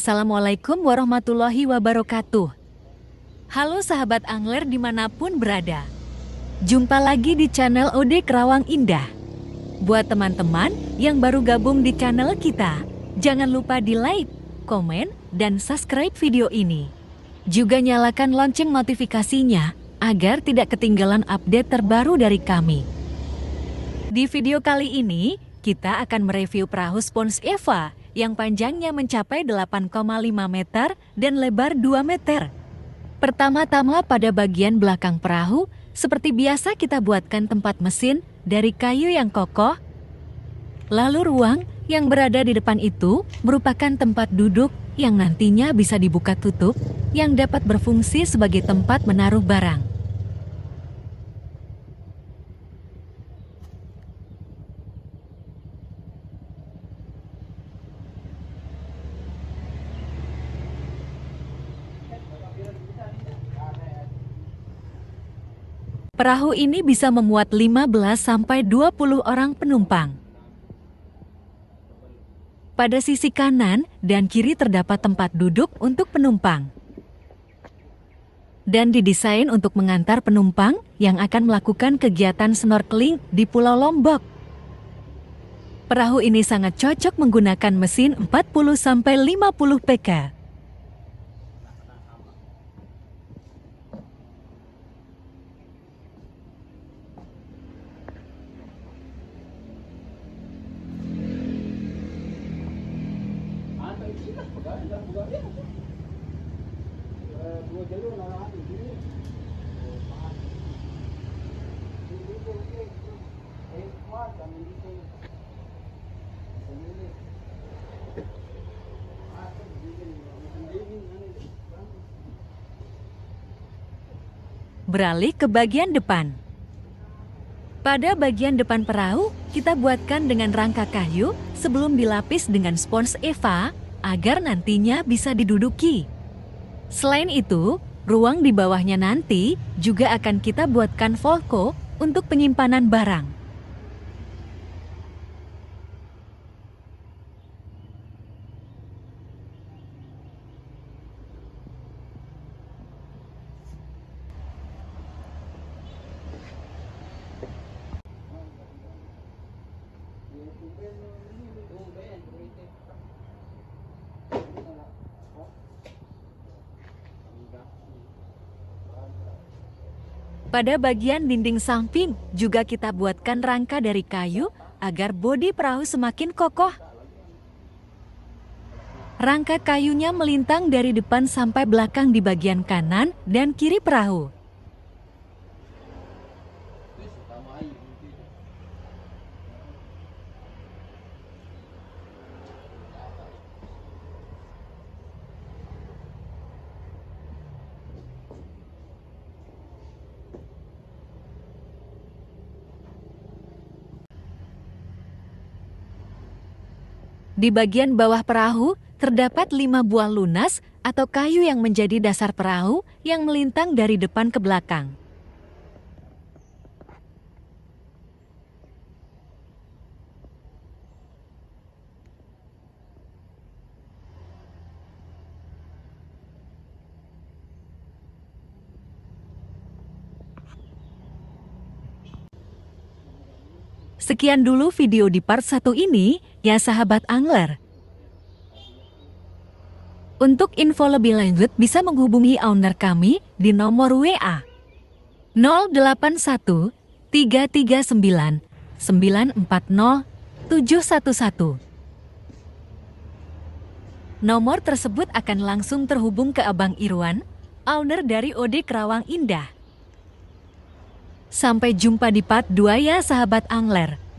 Assalamualaikum warahmatullahi wabarakatuh. Halo sahabat angler di mana pun berada. Jumpa lagi di channel Ode Kerawang Indah. Buat teman-teman yang baru gabung di channel kita, jangan lupa di like, komen, dan subscribe video ini. Juga nyalakan lonceng notifikasinya agar tidak ketinggalan update terbaru dari kami. Di video kali ini, kita akan mereview perahu spons Eva yang panjangnya mencapai 8,5 meter dan lebar 2 meter. Pertama-tama pada bagian belakang perahu, seperti biasa kita buatkan tempat mesin dari kayu yang kokoh. Lalu ruang yang berada di depan itu merupakan tempat duduk yang nantinya bisa dibuka tutup yang dapat berfungsi sebagai tempat menaruh barang. Perahu ini bisa memuat 15 sampai 20 orang penumpang. Pada sisi kanan dan kiri terdapat tempat duduk untuk penumpang. Dan didesain untuk mengantar penumpang yang akan melakukan kegiatan snorkeling di Pulau Lombok. Perahu ini sangat cocok menggunakan mesin 40 sampai 50 PK. Beralih ke bagian depan. Pada bagian depan perahu, kita buatkan dengan rangka kayu sebelum dilapis dengan spons Eva agar nantinya bisa diduduki. Selain itu, ruang di bawahnya nanti juga akan kita buatkan volko untuk penyimpanan barang. Pada bagian dinding samping juga kita buatkan rangka dari kayu agar bodi perahu semakin kokoh. Rangka kayunya melintang dari depan sampai belakang di bagian kanan dan kiri perahu. Di bagian bawah perahu terdapat lima buah lunas atau kayu yang menjadi dasar perahu yang melintang dari depan ke belakang. Sekian dulu video di part 1 ini, ya sahabat angler. Untuk info lebih lanjut bisa menghubungi owner kami di nomor WA 081 339 940 711. Nomor tersebut akan langsung terhubung ke Abang Irwan, owner dari Ode Kerawang Indah. Sampai jumpa di part 2 ya sahabat angler.